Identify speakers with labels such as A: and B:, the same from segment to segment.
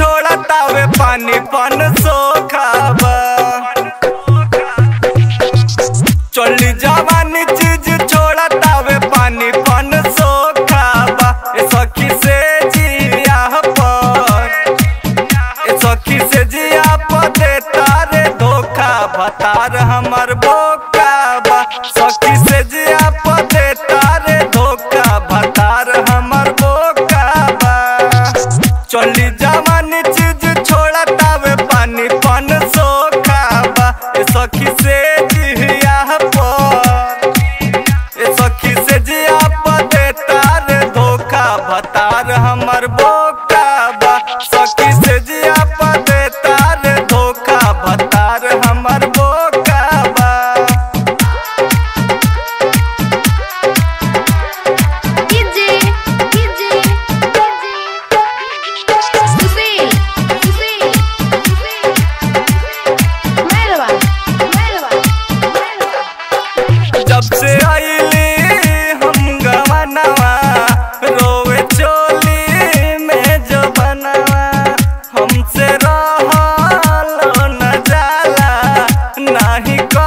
A: पानी, पन सोखाबा चली जवानी चीज़, छोड़ा तावे पानी, पन सोखा सखी से जिया पर सखी से जिया पर दे तारे धोखा बता हमर चली जवानी चीज़ छोड़ा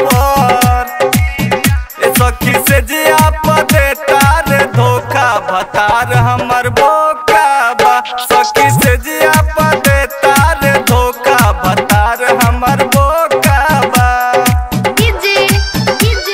A: पर। सखी से जिया पर दे तार धोखा भतार हमर बोका बा। सखी से जिया पर दे तार धोखा भतार हमर बोका बा।
B: DJ, DJ,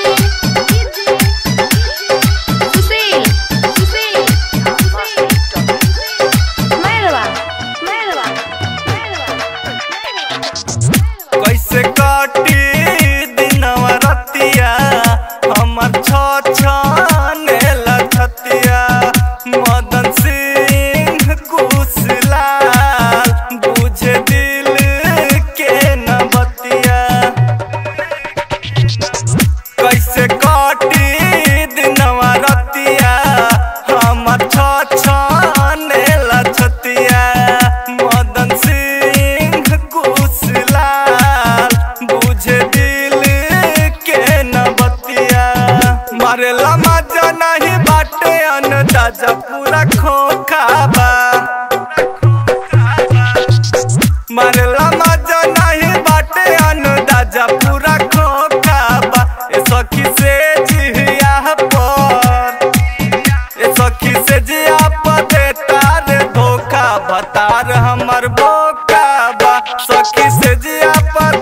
A: अंदाज़ा पूरा खोखा बा। मारेला मज़ा नहीं बाटे पूरा खोखा बा। ए सखी से जिया पर, ए सखी से जिया पर दे तार धोखा भतार हमर बोका बा। सखी से जिया पर